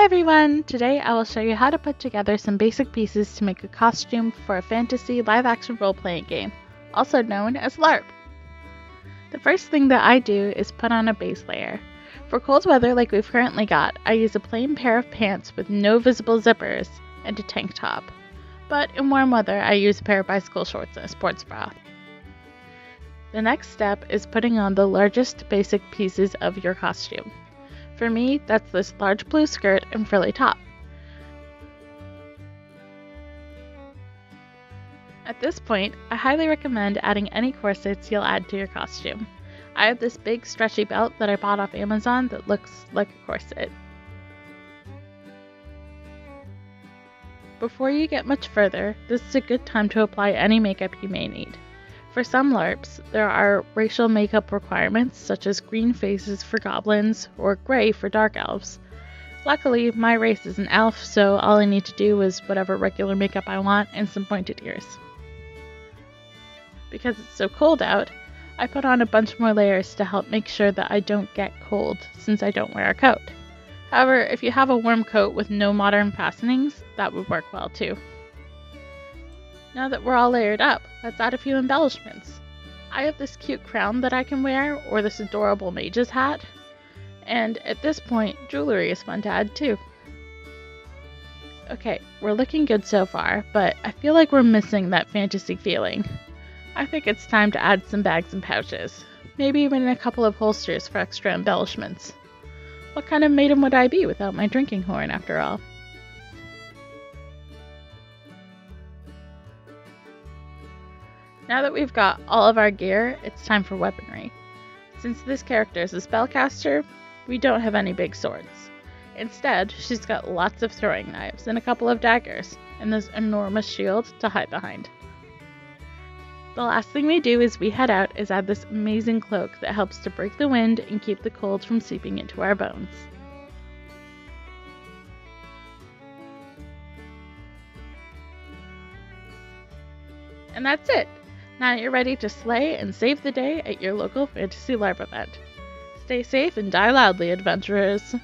Hey everyone! Today I will show you how to put together some basic pieces to make a costume for a fantasy live action role playing game, also known as LARP. The first thing that I do is put on a base layer. For cold weather like we've currently got, I use a plain pair of pants with no visible zippers and a tank top. But in warm weather, I use a pair of bicycle shorts and a sports bra. The next step is putting on the largest basic pieces of your costume. For me, that's this large blue skirt and frilly top. At this point, I highly recommend adding any corsets you'll add to your costume. I have this big stretchy belt that I bought off Amazon that looks like a corset. Before you get much further, this is a good time to apply any makeup you may need. For some LARPs, there are racial makeup requirements such as green faces for goblins or gray for dark elves. Luckily, my race is an elf, so all I need to do is whatever regular makeup I want and some pointed ears. Because it's so cold out, I put on a bunch more layers to help make sure that I don't get cold since I don't wear a coat. However, if you have a warm coat with no modern fastenings, that would work well too. Now that we're all layered up, let's add a few embellishments. I have this cute crown that I can wear, or this adorable mage's hat, and at this point, jewelry is fun to add too. Okay, we're looking good so far, but I feel like we're missing that fantasy feeling. I think it's time to add some bags and pouches, maybe even a couple of holsters for extra embellishments. What kind of maiden would I be without my drinking horn, after all? Now that we've got all of our gear, it's time for weaponry. Since this character is a spellcaster, we don't have any big swords. Instead, she's got lots of throwing knives and a couple of daggers, and this enormous shield to hide behind. The last thing we do as we head out is add this amazing cloak that helps to break the wind and keep the cold from seeping into our bones. And that's it! Now you're ready to slay and save the day at your local fantasy LARP event. Stay safe and die loudly, adventurers!